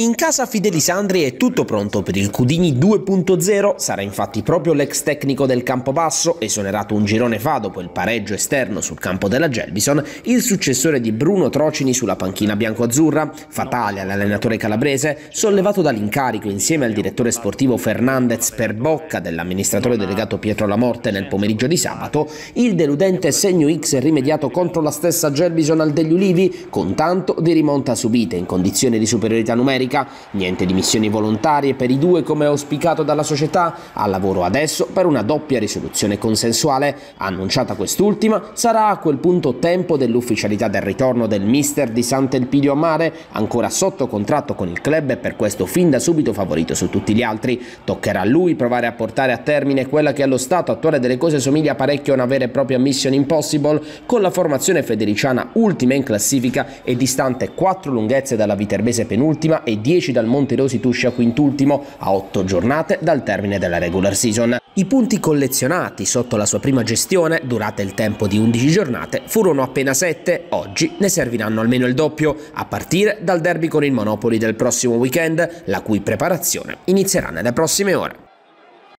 In casa Fidelisandri è tutto pronto per il Cudini 2.0, sarà infatti proprio l'ex tecnico del Campobasso, esonerato un girone fa dopo il pareggio esterno sul campo della Gelbison, il successore di Bruno Trocini sulla panchina bianco-azzurra, fatale all'allenatore calabrese, sollevato dall'incarico insieme al direttore sportivo Fernandez per bocca dell'amministratore delegato Pietro Lamorte nel pomeriggio di sabato, il deludente segno X rimediato contro la stessa Gelbison al degli Ulivi, con tanto di rimonta subite in condizioni di superiorità numerica America, niente di missioni volontarie per i due come auspicato dalla società, al lavoro adesso per una doppia risoluzione consensuale. Annunciata quest'ultima, sarà a quel punto tempo dell'ufficialità del ritorno del mister di Sant'Elpidio a Mare, ancora sotto contratto con il club e per questo fin da subito favorito su tutti gli altri. Toccherà a lui provare a portare a termine quella che allo stato attuale delle cose somiglia parecchio a una vera e propria mission impossible, con la formazione federiciana ultima in classifica e distante 4 lunghezze dalla Viterbese penultima e 10 dal Monte Rosi Tuscia quintultimo a 8 giornate dal termine della regular season. I punti collezionati sotto la sua prima gestione, durate il tempo di 11 giornate, furono appena 7, oggi ne serviranno almeno il doppio, a partire dal derby con il Monopoli del prossimo weekend, la cui preparazione inizierà nelle prossime ore.